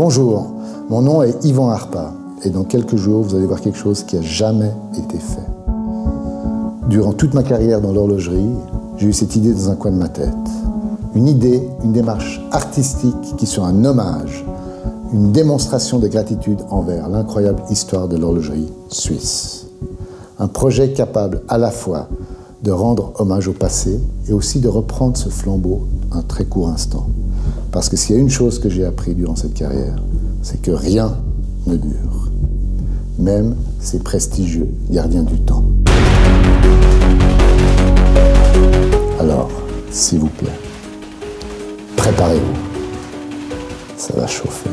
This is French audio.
Bonjour, mon nom est Yvan Harpa et dans quelques jours, vous allez voir quelque chose qui a jamais été fait. Durant toute ma carrière dans l'horlogerie, j'ai eu cette idée dans un coin de ma tête. Une idée, une démarche artistique qui soit un hommage, une démonstration de gratitude envers l'incroyable histoire de l'horlogerie suisse. Un projet capable à la fois de rendre hommage au passé et aussi de reprendre ce flambeau un très court instant. Parce que s'il y a une chose que j'ai appris durant cette carrière, c'est que rien ne dure. Même ces prestigieux gardiens du temps. Alors, s'il vous plaît, préparez-vous. Ça va chauffer.